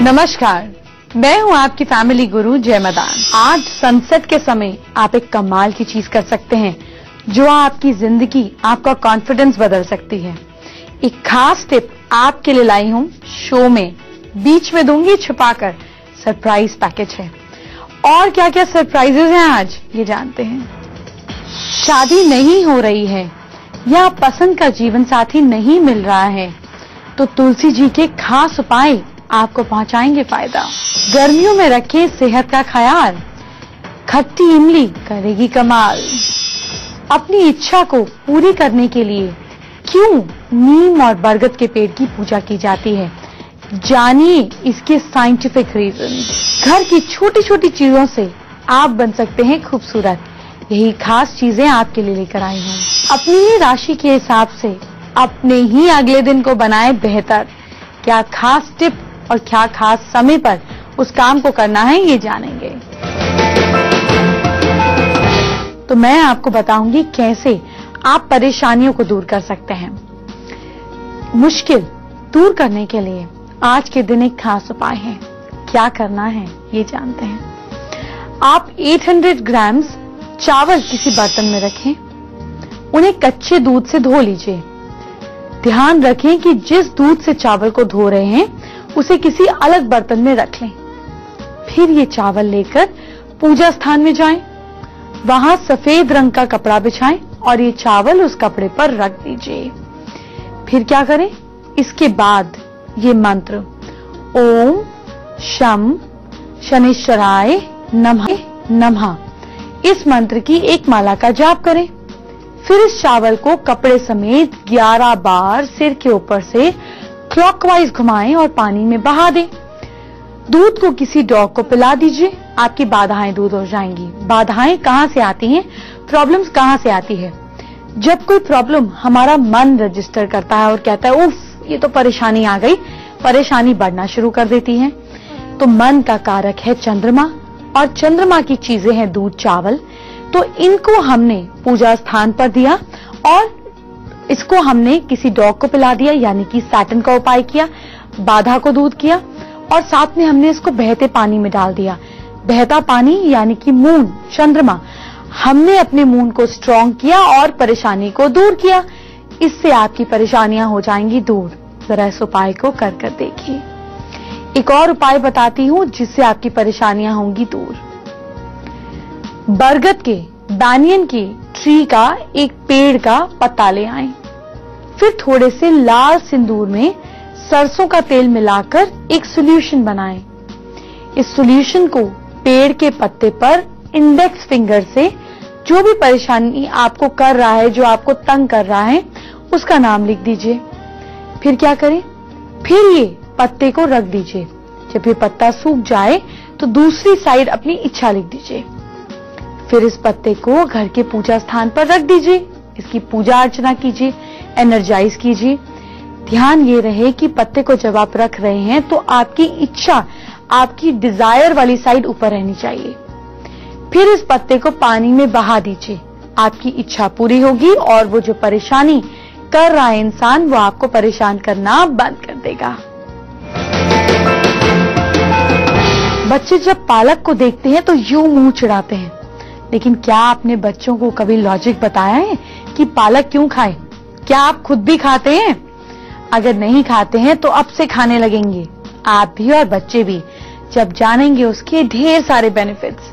नमस्कार। मैं हूँ आपकी फैमिली गुरु जय मदान। आज सनसेट के समय आप एक कमाल की चीज़ कर सकते हैं, जो आपकी ज़िंदगी, आपका कॉन्फिडेंस बदल सकती है। एक खास टिप आपके लिए लाई हूँ शो में। बीच में दूँगी छुपाकर सरप्राइज़ पैकेज है। और क्या क्या सरप्राइजेज हैं आज, ये जानते हैं। शादी नहीं हो रही है, या पसंद का जीवन साथी नहीं मिल रहा है तो तुलसी जी के खास उपाय आपको पहुंचाएँगे फ़ायदा। गर्मियों में रखें सेहत का ख्याल, खट्टी इमली करेगी कमाल। अपनी इच्छा को पूरी करने के लिए क्यों नीम और बरगद के पेड़ की पूजा की जाती है? जानिए इसके साइंटिफिक रीजन घर की छोटी छोटी चीज़ों से आप बन सकते हैं खूबसूरत। यही खास चीज़ें आपके लिए लेकर आई हूँ। अपनी ही राशि के हिसाब से अपने ही अगले दिन को बनाए बेहतर। क्या खास टिप और क्या खास समय पर उस काम को करना है, ये जानेंगे। तो मैं आपको बताऊँगी कैसे आप परेशानियों को दूर कर सकते हैं। मुश्किल दूर करने के लिए आज के दिन एक खास उपाय है। क्या करना है, ये जानते हैं। आप 800 ग्राम्स चावल किसी बर्तन में रखें। उन्हें कच्चे दूध से धो लीजिए। ध्यान रखें कि जिस दूध से चावल को धो रहे हैं उसे किसी अलग बर्तन में रख लें। फिर ये चावल लेकर पूजा स्थान में जाएँ, वहाँ सफ़ेद रंग का कपड़ा बिछाएँ और ये चावल उस कपड़े पर रख दीजिए। फिर क्या करें? इसके बाद ये मंत्र ओम शम शनिश्चराय नमः नमः। इस मंत्र की एक माला का जाप करें। फिर इस चावल को कपड़े समेत 11 बार सिर के ऊपर से क्लॉकवाइज घुमाएँ और पानी में बहा दें। दूध को किसी डॉग को पिला दीजिए। आपकी बाधाएँ दूर हो जाएँगी। बाधाएँ कहाँ से आती हैं? प्रॉब्लम्स कहाँ से आती है? जब कोई प्रॉब्लम हमारा मन रजिस्टर करता है और कहता है, उफ, ये तो परेशानी आ गई। परेशानी बढ़ना शुरू कर देती है। तो मन का कारक है चंद्रमा और चंद्रमा की चीज़ें हैं दूध, चावल। तो इनको हमने पूजा स्थान पर दिया और इसको हमने किसी डॉग को पिला दिया, यानी कि सैटन का उपाय किया, बाधा को दूध किया, और साथ में हमने इसको बहते पानी में डाल दिया। बहता पानी, यानी कि मून, चंद्रमा। हमने अपने मून को स्ट्रांग किया और परेशानी को दूर किया। इससे आपकी परेशानियाँ हो जाएँगी दूर। जरा इस उपाय को कर कर देखिए। एक और उपाय बताती हूँ, जिससे आपकी परेशानियाँ होंगी दूर। बरगद के दानियन की ट्री का एक पेड़ का पत्ता ले आए। फिर थोड़े से लाल सिंदूर में सरसों का तेल मिलाकर एक सोल्यूशन बनाएँ। इस सोल्यूशन को पेड़ के पत्ते पर इंडेक्स फिंगर से जो भी परेशानी आपको कर रहा है, जो आपको तंग कर रहा है, उसका नाम लिख दीजिए। फिर क्या करें? फिर ये पत्ते को रख दीजिए। जब ये पत्ता सूख जाए तो दूसरी साइड अपनी इच्छा लिख दीजिए। फिर इस पत्ते को घर के पूजा स्थान पर रख दीजिए। इसकी पूजा अर्चना कीजिए एनर्जाइज कीजिए। ध्यान ये रहे कि पत्ते को जब आप रख रहे हैं तो आपकी इच्छा, आपकी डिज़ायर वाली साइड ऊपर रहनी चाहिए। फिर इस पत्ते को पानी में बहा दीजिए। आपकी इच्छा पूरी होगी और वो जो परेशानी कर रहा है इंसान, वो आपको परेशान करना बंद कर देगा। बच्चे जब पालक को देखते हैं तो यूँ मुँह चिढ़ाते हैं। लेकिन क्या आपने बच्चों को कभी लॉजिक बताया है कि पालक क्यों खाए? क्या आप खुद भी खाते हैं? अगर नहीं खाते हैं तो अब से खाने लगेंगे। आप भी और बच्चे भी, जब जानेंगे उसके ढेर सारे बेनिफिट्स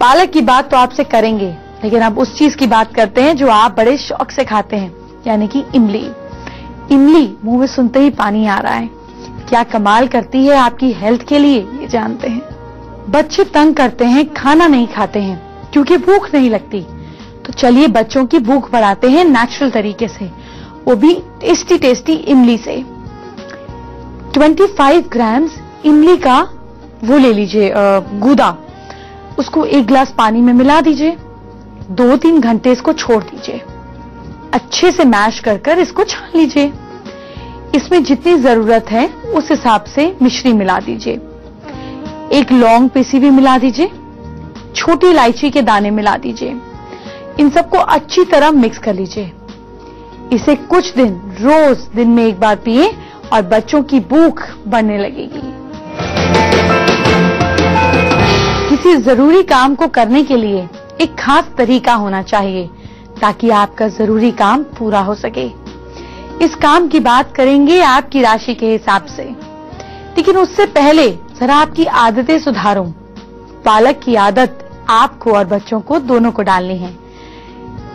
पालक की बात तो आपसे करेंगे, लेकिन अब उस चीज़ की बात करते हैं जो आप बड़े शौक से खाते हैं, यानी कि इमली। इमली, मुँह में सुनते ही पानी आ रहा है। क्या कमाल करती है आपकी हेल्थ के लिए, ये जानते हैं। बच्चे तंग करते हैं, खाना नहीं खाते हैं। क्योंकि भूख नहीं लगती। तो चलिए बच्चों की भूख बढ़ाते हैं नेचुरल तरीके से। वो भी टेस्टी टेस्टी इमली से। 25 ग्राम्स इमली का वो ले लीजिए गुदा। उसको एक गिलास पानी में मिला दीजिए। दो तीन घंटे इसको छोड़ दीजिए। अच्छे से मैश कर कर इसको छान लीजिए। इसमें जितनी ज़रूरत है उस हिसाब से मिश्री मिला दीजिए। एक लौंग पीसी भी मिला दीजिए। छोटी इलायची के दाने मिला दीजिए। इन सबको अच्छी तरह मिक्स कर लीजिए। इसे कुछ दिन, रोज दिन में एक बार पिए और बच्चों की भूख बढ़ने लगेगी। किसी ज़रूरी काम को करने के लिए एक खास तरीका होना चाहिए ताकि आपका ज़रूरी काम पूरा हो सके। इस काम की बात करेंगे आपकी राशि के हिसाब से। लेकिन उससे पहले जरा आपकी आदतें सुधारो। पालक की आदत आपको और बच्चों को, दोनों को डालनी है।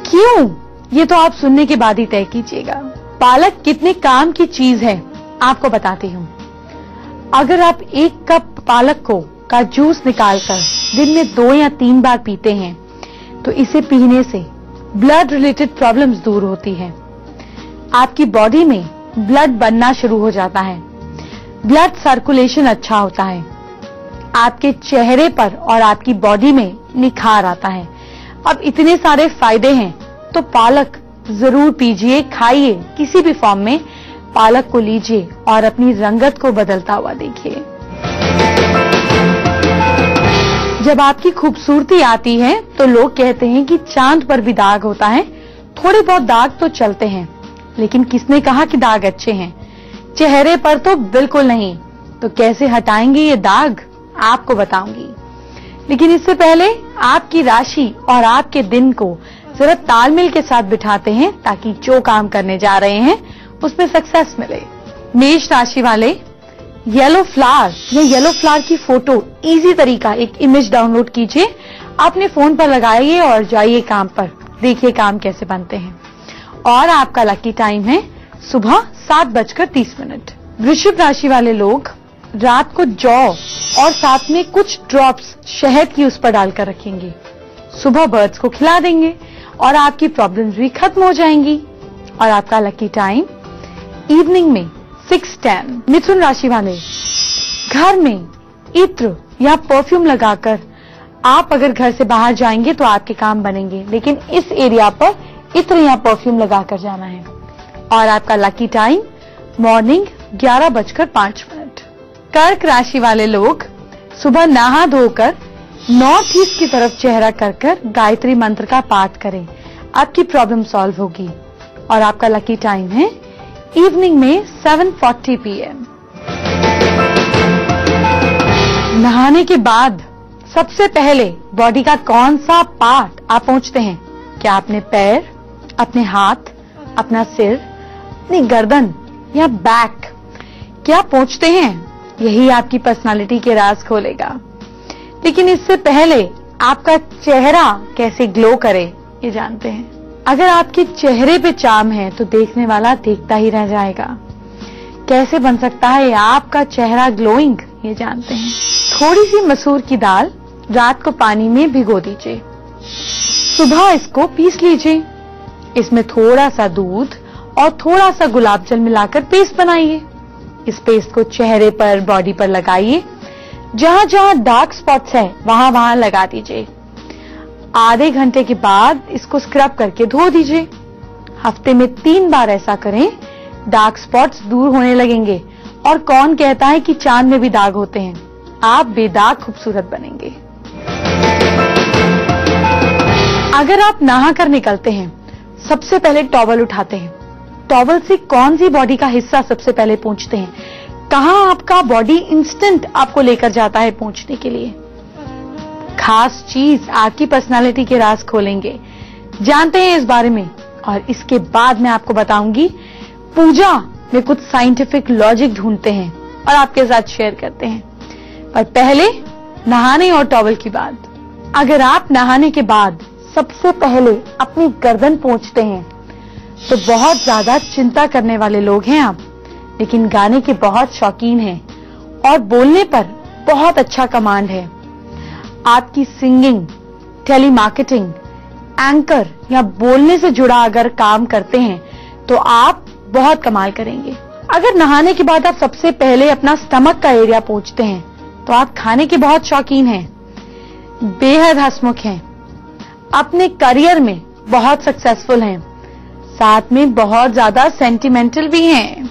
क्यों? ये तो आप सुनने के बाद ही तय कीजिएगा। पालक कितने काम की चीज़ है, आपको बताती हूँ। अगर आप एक कप पालक को का जूस निकालकर दिन में दो या तीन बार पीते हैं तो इसे पीने से ब्लड रिलेटेड प्रॉब्लम्स दूर होती है। आपकी बॉडी में ब्लड बनना शुरू हो जाता है। ब्लड सर्कुलेशन अच्छा होता है। आपके चेहरे पर और आपकी बॉडी में निखार आता है। अब इतने सारे फ़ायदे हैं तो पालक ज़रूर पीजिए, खाइए, किसी भी फॉर्म में पालक को लीजिए और अपनी रंगत को बदलता हुआ देखिए। जब आपकी खूबसूरती आती है तो लोग कहते हैं कि चाँद पर भी दाग होता है। थोड़े बहुत दाग तो चलते हैं, लेकिन किसने कहा कि दाग अच्छे हैं? चेहरे पर तो बिल्कुल नहीं। तो कैसे हटाएँगे ये दाग? आपको बताऊँगी। लेकिन इससे पहले आपकी राशि और आपके दिन को जरा तालमेल के साथ बिठाते हैं ताकि जो काम करने जा रहे हैं, उसमें सक्सेस मिले। मेष राशि वाले येलो फ्लावर या येलो फ्लावर की फ़ोटो इजी तरीका एक इमेज डाउनलोड कीजिए। अपने फ़ोन पर लगाइए और जाइए काम पर। देखिए काम कैसे बनते हैं। और आपका लकी टाइम है सुबह सात बजकर तीस मिनट। वृषभ राशि वाले लोग रात को जौ और साथ में कुछ ड्रॉप्स शहद की उस पर डालकर रखेंगे। सुबह बर्ड्स को खिला देंगे और आपकी प्रॉब्लम्स भी खत्म हो जाएँगी। और आपका लकी टाइम इवनिंग में सिक्स टेन मिथुन राशि वाले, घर में इत्र या परफ्यूम लगाकर आप अगर घर से बाहर जाएँगे तो आपके काम बनेंगे, लेकिन इस एरिया पर इत्र या परफ्यूम लगाकर जाना है। और आपका लकी टाइम मॉर्निंग ग्यारह बजकर पाँच कर्क राशि वाले लोग सुबह नहा धोकर नॉर्थ ईस्ट की तरफ़ चेहरा कर कर गायत्री मंत्र का पाठ करें। आपकी प्रॉब्लम सॉल्व होगी। और आपका लकी टाइम है इवनिंग में 7:40 पीएम नहाने के बाद सबसे पहले बॉडी का कौन सा पार्ट आप पहुँचते हैं? क्या अपने पैर, अपने हाथ, अपना सिर, अपनी गर्दन या बैक क्या पहुँचते हैं? यही आपकी पर्सनालिटी के राज खोलेगा। लेकिन इससे पहले आपका चेहरा कैसे ग्लो करे, ये जानते हैं। अगर आपके चेहरे पे चाम है तो देखने वाला देखता ही रह जाएगा। कैसे बन सकता है आपका चेहरा ग्लोइंग ये जानते हैं। थोड़ी सी मसूर की दाल रात को पानी में भिगो दीजिए। सुबह इसको पीस लीजिए। इसमें थोड़ा सा दूध और थोड़ा सा गुलाब जल मिलाकर पेस्ट बनाइए। इस पेस्ट को चेहरे पर बॉडी पर लगाइए। जहाँ जहाँ डार्क स्पॉट्स है, वहाँ वहाँ लगा दीजिए। आधे घंटे के बाद इसको स्क्रब करके धो दीजिए। हफ़्ते में तीन बार ऐसा करें डार्क स्पॉट्स दूर होने लगेंगे। और कौन कहता है कि चाँद में भी दाग होते हैं? आप बेदाग खूबसूरत बनेंगे। अगर आप नहा कर निकलते हैं, सबसे पहले टॉवल उठाते हैं। टॉवल से कौन सी बॉडी का हिस्सा सबसे पहले पहुँचते हैं? कहा आपका बॉडी इंस्टेंट आपको लेकर जाता है पहुँचने के लिए? खास चीज़ आपकी पर्सनालिटी के राज खोलेंगे। जानते हैं इस बारे में, और इसके बाद मैं आपको बताऊँगी, पूजा में कुछ साइंटिफिक लॉजिक ढूंढते हैं और आपके साथ शेयर करते हैं। पर पहले नहाने और टॉवल की बात। अगर आप नहाने के बाद सबसे पहले अपनी गर्दन पहुँचते हैं तो बहुत ज़्यादा चिंता करने वाले लोग हैं आप, लेकिन गाने के बहुत शौकीन हैं और बोलने पर बहुत अच्छा कमांड है। आपकी सिंगिंग टेली मार्केटिंग एंकर या बोलने से जुड़ा अगर काम करते हैं तो आप बहुत कमाल करेंगे। अगर नहाने के बाद आप सबसे पहले अपना स्टमक का एरिया पहुँचते हैं तो आप खाने के बहुत शौकीन हैं। बेहद हसमुख हैं। अपने करियर में बहुत सक्सेसफुल हैं। साथ में बहुत ज़्यादा सेंटिमेंटल भी हैं।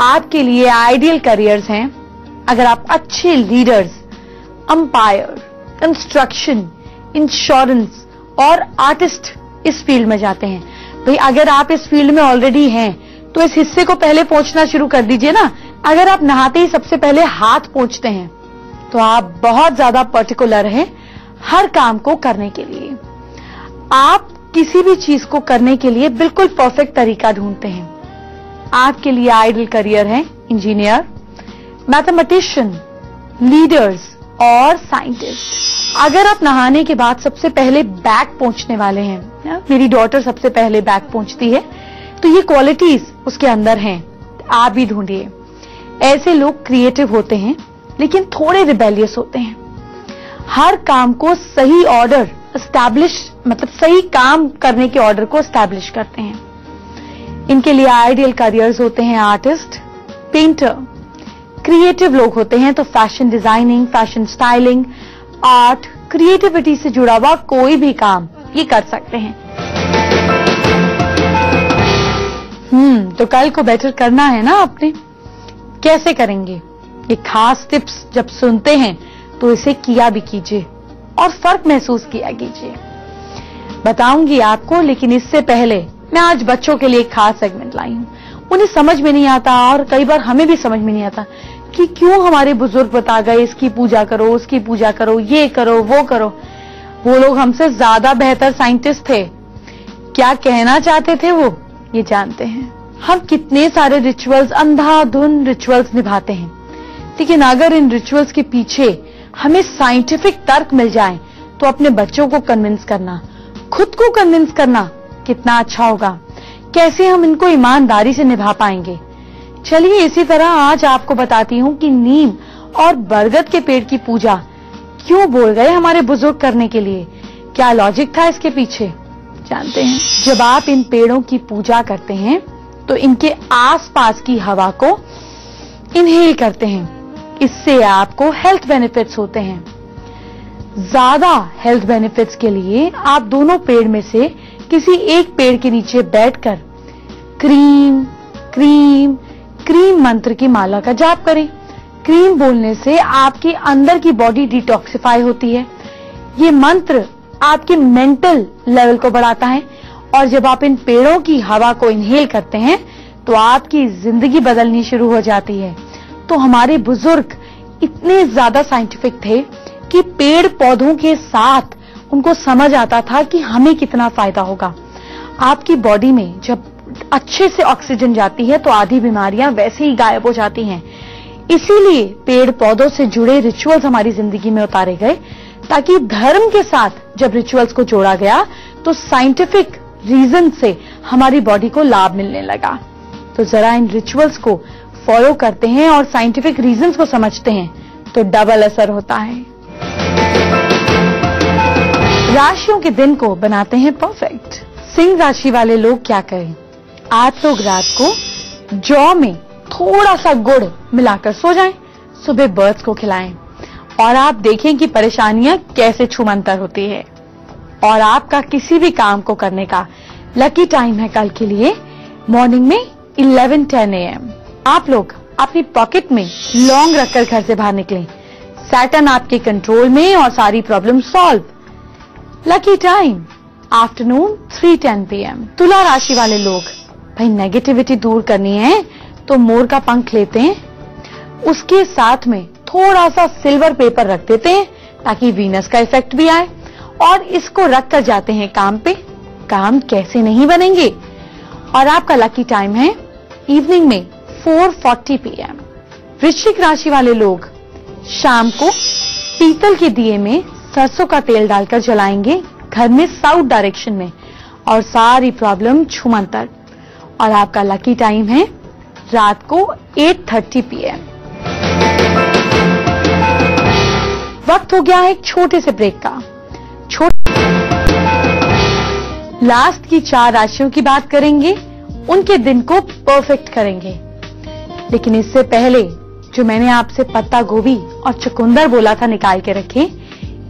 आपके लिए आइडियल करियर्स हैं। अगर आप अच्छे लीडर्स अंपायर कंस्ट्रक्शन इंश्योरेंस और आर्टिस्ट इस फ़ील्ड में जाते हैं। भाई, अगर आप इस फ़ील्ड में ऑलरेडी हैं तो इस हिस्से को पहले पहुँचना शुरू कर दीजिए ना। अगर आप नहाते ही सबसे पहले हाथ पहुँचते हैं तो आप बहुत ज़्यादा पर्टिकुलर हैं हर काम को करने के लिए। आप किसी भी चीज़ को करने के लिए बिल्कुल परफेक्ट तरीका ढूंढते हैं। आपके लिए आइडल करियर है इंजीनियर मैथमेटिशियन लीडर्स और साइंटिस्ट अगर आप नहाने के बाद सबसे पहले बैग पहुँचने वाले हैं मेरी डॉटर सबसे पहले बैग पहुँचती है तो ये क्वालिटीज उसके अंदर हैं। आप भी ढूंढिए। ऐसे लोग क्रिएटिव होते हैं, लेकिन थोड़े रिबेलियस होते हैं। हर काम को सही ऑर्डर स्टैब्लिश मतलब सही काम करने के ऑर्डर को स्टैब्लिश करते हैं। इनके लिए आइडियल करियर्स होते हैं आर्टिस्ट पेंटर क्रिएटिव लोग होते हैं तो fashion designing fashion styling art creativity से जुड़ा हुआ कोई भी काम ये कर सकते हैं। हम्म तो कल को बेटर करना है ना आपने? कैसे करेंगे? ये खास टिप्स जब सुनते हैं तो इसे किया भी कीजिए। और फ़र्क महसूस किया कीजिए। बताऊँगी आपको, लेकिन इससे पहले मैं आज बच्चों के लिए एक खास सेगमेंट लाई हूँ। उन्हें समझ में नहीं आता और कई बार हमें भी समझ में नहीं आता कि क्यों हमारे बुज़ुर्ग बता गए, इसकी पूजा करो, उसकी पूजा करो, ये करो, वो करो। वो लोग हमसे ज़्यादा बेहतर साइंटिस्ट थे। क्या कहना चाहते थे वो? ये जानते हैं। हम कितने सारे रिचुअल्स अंधाधुन रिचुअल्स निभाते हैं। लेकिन अगर इन रिचुअल्स के पीछे हमें साइंटिफिक तर्क मिल जाए तो अपने बच्चों को कन्विंस करना, खुद को कन्विंस करना कितना अच्छा होगा। कैसे हम इनको ईमानदारी से निभा पाएँगे? चलिए इसी तरह आज आपको बताती हूँ कि नीम और बरगद के पेड़ की पूजा क्यों बोल गए हमारे बुज़ुर्ग करने के लिए? क्या लॉजिक था इसके पीछे? जानते हैं, जब आप इन पेड़ों की पूजा करते हैं तो इनके आसपास की हवा को इनहेल करते हैं। इससे आपको हेल्थ बेनिफिट्स होते हैं। ज़्यादा हेल्थ बेनिफिट्स के लिए आप दोनों पेड़ में से किसी एक पेड़ के नीचे बैठकर क्रीम क्रीम क्रीम मंत्र की माला का जाप करें। क्रीम बोलने से आपके अंदर की बॉडी डिटॉक्सिफाई होती है। ये मंत्र आपके मेंटल लेवल को बढ़ाता है और जब आप इन पेड़ों की हवा को इनहेल करते हैं तो आपकी ज़िंदगी बदलनी शुरू हो जाती है। तो हमारे बुज़ुर्ग इतने ज़्यादा साइंटिफिक थे कि पेड़ पौधों के साथ उनको समझ आता था कि हमें कितना फ़ायदा होगा। आपकी बॉडी में जब अच्छे से ऑक्सीजन जाती है तो आधी बीमारियाँ वैसे ही गायब हो जाती हैं। इसीलिए पेड़ पौधों से जुड़े रिचुअल्स हमारी ज़िंदगी में उतारे गए, ताकि धर्म के साथ जब रिचुअल्स को जोड़ा गया तो साइंटिफिक रीजन से हमारी बॉडी को लाभ मिलने लगा। तो जरा इन रिचुअल्स को फॉलो करते हैं और साइंटिफिक रीजंस को समझते हैं तो डबल असर होता है। राशियों के दिन को बनाते हैं परफेक्ट सिंह राशि वाले लोग क्या करें? आज लोग रात को जौ में थोड़ा सा गुड़ मिलाकर सो जाएँ, सुबह बर्ड्स को खिलाएँ। और आप देखें कि परेशानियाँ कैसे छुमंतर होती है। और आपका किसी भी काम को करने का लकी टाइम है कल के लिए। मॉर्निंग में 11:10 एम आप लोग अपनी पॉकेट में लॉन्ग रखकर घर से बाहर निकलें। सैटन आपके कंट्रोल में और सारी problem solve. Lucky time afternoon 3:10 PM तुला राशि वाले लोग, भाई नेगेटिविटी दूर करनी है तो मोर का पंख लेते हैं। उसके साथ में थोड़ा सा सिल्वर पेपर रख देते हैं, ताकि वीनस का इफ़ेक्ट भी आए। और इसको रख कर जाते हैं काम पे। काम कैसे नहीं बनेंगे। और आपका लकी टाइम है इवनिंग में 4:40 पीएम वृश्चिक राशि वाले लोग शाम को पीतल के दिए में सरसों का तेल डालकर जलाएँगे, घर में साउथ डायरेक्शन में और सारी प्रॉब्लम छुमंतर। और आपका लकी टाइम है रात को 8:30 पीएम वक्त हो गया है एक छोटे से ब्रेक का। छोटे लास्ट की चार राशियों की बात करेंगे, उनके दिन को परफेक्ट करेंगे। लेकिन इससे पहले जो मैंने आपसे पत्ता गोभी और चुकुंदर बोला था निकाल के रखें,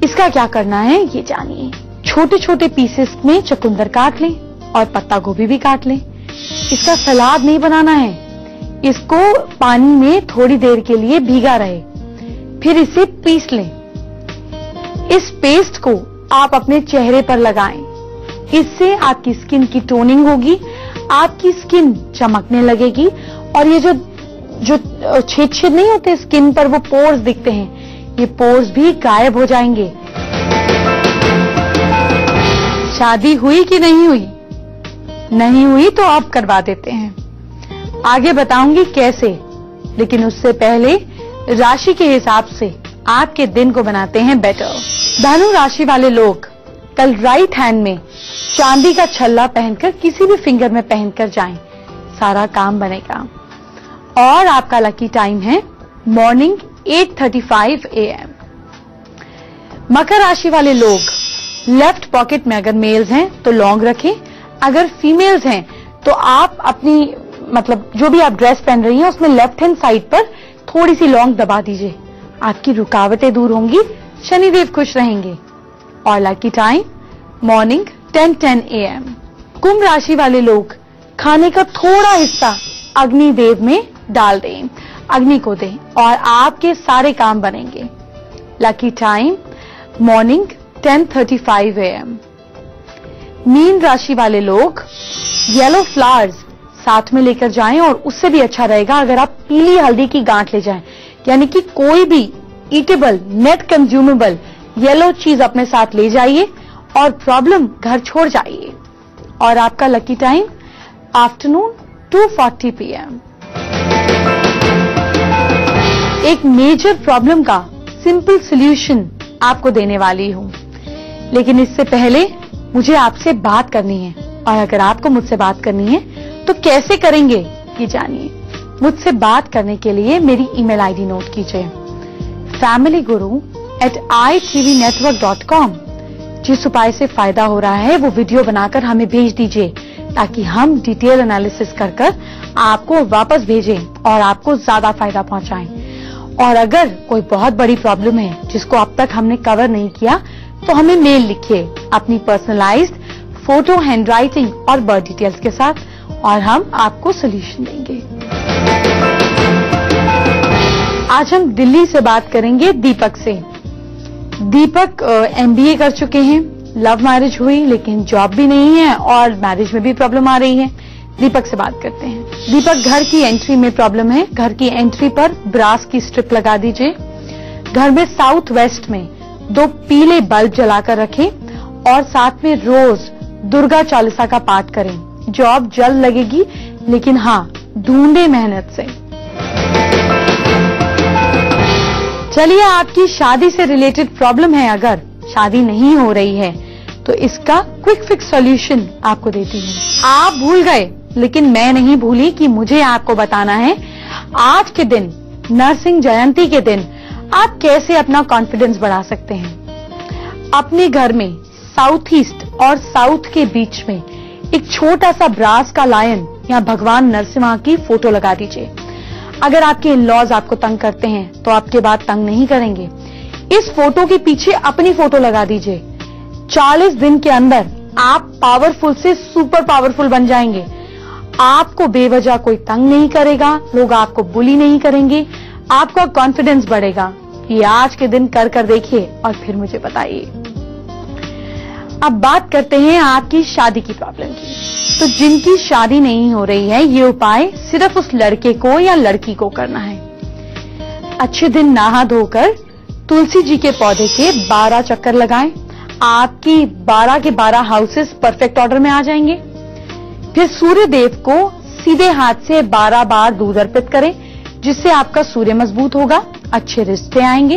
इसका क्या करना है ये जानिए। छोटे छोटे पीसेस में चुकुंदर काट लें और पत्ता गोभी भी काट लें। इसका सलाद नहीं बनाना है। इसको पानी में थोड़ी देर के लिए भीगा रहे। फिर इसे पीस लें। इस पेस्ट को आप अपने चेहरे पर लगाएँ। इससे आपकी स्किन की टोनिंग होगी, आपकी स्किन चमकने लगेगी और ये जो जो छेद छेद नहीं होते स्किन पर वो पोर्स दिखते हैं। ये पोर्स भी गायब हो जाएँगे। शादी हुई कि नहीं हुई? नहीं हुई तो आप करवा देते हैं। आगे बताऊँगी कैसे, लेकिन उससे पहले राशि के हिसाब से आपके दिन को बनाते हैं बेटर धनु राशि वाले लोग, कल राइट हैंड में चांदी का छल्ला पहनकर किसी भी फिंगर में पहनकर जाएँ। सारा काम बनेगा। और आपका लकी टाइम है मॉर्निंग 8:35 एएम मकर राशि वाले लोग लेफ़्ट पॉकेट में अगर मेल्स हैं तो लॉन्ग रखें। अगर फीमेल्स हैं तो आप अपनी मतलब जो भी आप ड्रेस पहन रही हैं, उसमें लेफ़्ट हैंड साइड पर थोड़ी सी लॉन्ग दबा दीजिए। आपकी रुकावटें दूर होंगी, शनिदेव खुश रहेंगे। और लकी टाइम मॉर्निंग 10:10 एएम कुंभ राशि वाले लोग, खाने का थोड़ा हिस्सा अग्निदेव में डाल दें, अग्नि को दें और आपके सारे काम बनेंगे। Lucky time morning 10:35 thirty AM mean राशि वाले लोग येलो फ्लावर्स साथ में लेकर जाएँ और उससे भी अच्छा रहेगा अगर आप पीली हल्दी की गांठ ले जाएँ। यानी कि कोई भी ईटेबल नेट कंज्यूमेबल येलो चीज़ अपने साथ ले जाइए और प्रॉब्लम घर छोड़ जाइए। और आपका लकी टाइम आफ्टरनून 2:40 पीएम एक मेजर प्रॉब्लम का सिंपल सॉल्यूशन आपको देने वाली हूँ। लेकिन इससे पहले मुझे आपसे बात करनी है और अगर आपको मुझसे बात करनी है तो कैसे करेंगे ये जानिए। मुझसे बात करने के लिए मेरी ईमेल आईडी नोट कीजिए। Family guru at I TV network dot com जिस उपाय से फ़ायदा हो रहा है, वो वीडियो बनाकर हमें भेज दीजिए, ताकि हम डिटेल एनालिसिस कर कर आपको वापस भेजें और आपको ज़्यादा फ़ायदा पहुंचाएँ। और अगर कोई बहुत बड़ी प्रॉब्लम है, जिसको अब तक हमने कवर नहीं किया तो हमें मेल लिखिए अपनी पर्सनलाइज्ड फ़ोटो हैंडराइटिंग और बर्थ डिटेल्स के साथ, और हम आपको सोल्यूशन देंगे। आज हम दिल्ली से बात करेंगे दीपक से। दीपक एमबीए कर चुके हैं लव मैरिज हुई, लेकिन जॉब भी नहीं है और मैरिज में भी प्रॉब्लम आ रही है। दीपक से बात करते हैं। दीपक, घर की एंट्री में प्रॉब्लम है। घर की एंट्री पर ब्रास की स्ट्रिप लगा दीजिए। घर में साउथ वेस्ट में दो पीले बल्ब जलाकर रखें और साथ में रोज दुर्गा चालीसा का पाठ करें। जॉब जल्द लगेगी, लेकिन हाँ ढूंढे मेहनत से। चलिए, आपकी शादी से रिलेटेड प्रॉब्लम है अगर शादी नहीं हो रही है तो इसका क्विक फिक्स सॉल्यूशन आपको देती हूँ। आप भूल गए। लेकिन मैं नहीं भूली कि मुझे आपको बताना है, आज के दिन, नरसिंह जयंती के दिन, आप कैसे अपना कॉन्फिडेंस बढ़ा सकते हैं? अपने घर में साउथ ईस्ट और साउथ के बीच में, एक छोटा सा ब्रास का लायन या भगवान नरसिम्हा की फ़ोटो लगा दीजिए। अगर आपके इन लॉज आपको तंग करते हैं तो आपके बाद तंग नहीं करेंगे। इस फ़ोटो के पीछे अपनी फ़ोटो लगा दीजिए। 40 दिन के अंदर आप पावरफुल से सुपर पावरफुल बन जाएँगे। आपको बेवजह कोई तंग नहीं करेगा, लोग आपको बुली नहीं करेंगे, आपका कॉन्फिडेंस बढ़ेगा। ये आज के दिन कर कर देखिए और फिर मुझे बताइए। अब बात करते हैं आपकी शादी की प्रॉब्लम की। तो जिनकी शादी नहीं हो रही है, ये उपाय सिर्फ़ उस लड़के को या लड़की को करना है। अच्छे दिन नहा धोकर तुलसी जी के पौधे के 12 चक्कर लगाएँ। आपकी 12 के 12 हाउसेस परफेक्ट ऑर्डर में आ जाएँगे। फिर सूर्य देव को सीधे हाथ से 12 बार दूध अर्पित करें, जिससे आपका सूर्य मज़बूत होगा, अच्छे रिश्ते आएँगे।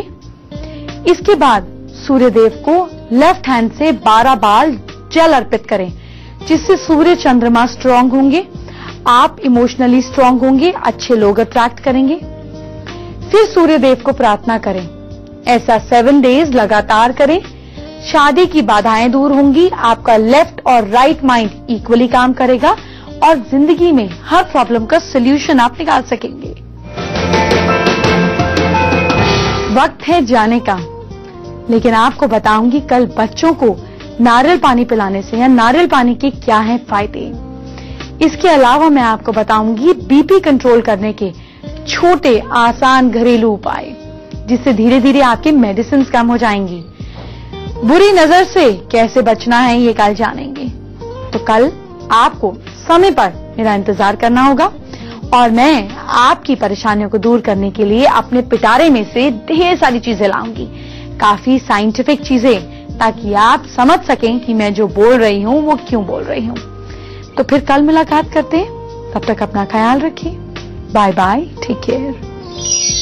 इसके बाद सूर्य देव को लेफ़्ट हैंड से 12 बार जल अर्पित करें, जिससे सूर्य चंद्रमा स्ट्रांग होंगे, आप इमोशनली स्ट्रांग होंगे, अच्छे लोग अट्रैक्ट करेंगे। फिर सूर्य देव को प्रार्थना करें, ऐसा सेवन डेज़ लगातार करें शादी की बाधाएँ दूर होंगी, आपका लेफ़्ट और राइट माइंड इक्वली काम करेगा और ज़िंदगी में हर प्रॉब्लम का सोल्यूशन आप निकाल सकेंगे। वक्त है जाने का, लेकिन आपको बताऊँगी कल बच्चों को नारियल पानी पिलाने से या नारियल पानी के क्या है फ़ायदे। इसके अलावा मैं आपको बताऊँगी बीपी कंट्रोल करने के छोटे आसान घरेलू उपाय, जिससे धीरे धीरे आपके मेडिसिन कम हो जाएँगी। बुरी नज़र से कैसे बचना है ये कल जानेंगे। तो कल आपको समय पर मेरा इंतज़ार करना होगा और मैं आपकी परेशानियों को दूर करने के लिए अपने पिटारे में से ढेर सारी चीज़ें लाऊँगी। काफ़ी साइंटिफिक चीज़ें, ताकि आप समझ सकें कि मैं जो बोल रही हूँ, वो क्यों बोल रही हूँ। तो फिर कल मुलाकात करते हैं। तब तक अपना ख्याल रखिए। Bye bye take care